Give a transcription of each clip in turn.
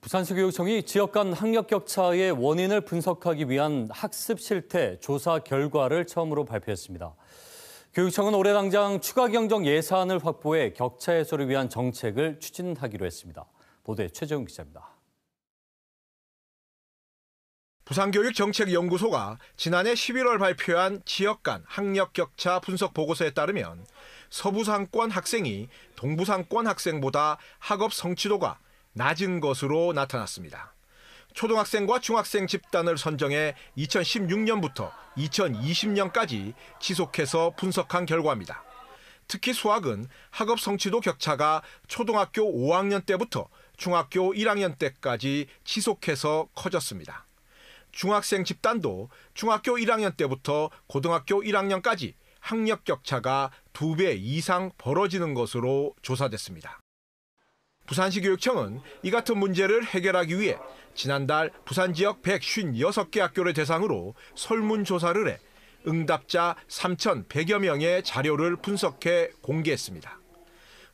부산시교육청이 지역 간 학력 격차의 원인을 분석하기 위한 학습 실태 조사 결과를 처음으로 발표했습니다. 교육청은 올해 당장 추가 경정 예산을 확보해 격차 해소를 위한 정책을 추진하기로 했습니다. 보도에 최재훈 기자입니다. 부산교육정책연구소가 지난해 11월 발표한 지역 간 학력 격차 분석 보고서에 따르면 서부상권 학생이 동부상권 학생보다 학업 성취도가 낮은 것으로 나타났습니다. 초등학생과 중학생 집단을 선정해 2016년부터 2020년까지 지속해서 분석한 결과입니다. 특히 수학은 학업 성취도 격차가 초등학교 5학년 때부터 중학교 1학년 때까지 지속해서 커졌습니다. 중학생 집단도 중학교 1학년 때부터 고등학교 1학년까지 학력 격차가 2배 이상 벌어지는 것으로 조사됐습니다. 부산시 교육청은 이 같은 문제를 해결하기 위해 지난달 부산 지역 156개 학교를 대상으로 설문조사를 해 응답자 3,100여 명의 자료를 분석해 공개했습니다.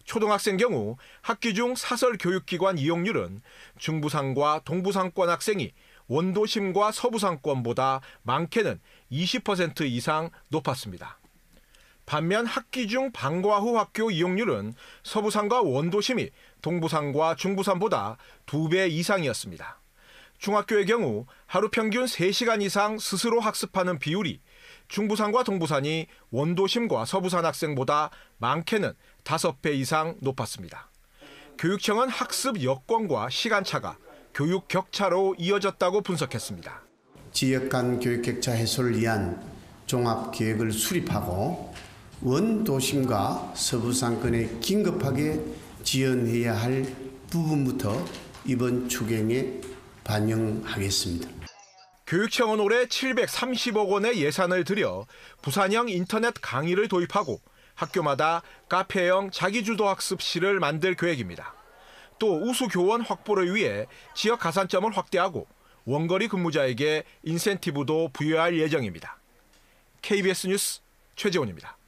초등학생 경우 학기 중 사설 교육기관 이용률은 중부상과 동부상권 학생이 원도심과 서부상권보다 많게는 20% 이상 높았습니다. 반면 학기 중 방과 후 학교 이용률은 서부산과 원도심이 동부산과 중부산보다 2배 이상이었습니다. 중학교의 경우 하루 평균 3시간 이상 스스로 학습하는 비율이 중부산과 동부산이 원도심과 서부산 학생보다 많게는 5배 이상 높았습니다. 교육청은 학습 여건과 시간차가 교육 격차로 이어졌다고 분석했습니다. 지역 간 교육 격차 해소를 위한 종합 계획을 수립하고 원도심과 서부 상권에 긴급하게 지연해야 할 부분부터 이번 추경에 반영하겠습니다. 교육청은 올해 730억 원의 예산을 들여 부산형 인터넷 강의를 도입하고 학교마다 카페형 자기주도 학습실을 만들 계획입니다. 또 우수 교원 확보를 위해 지역 가산점을 확대하고 원거리 근무자에게 인센티브도 부여할 예정입니다. KBS 뉴스 최재원입니다.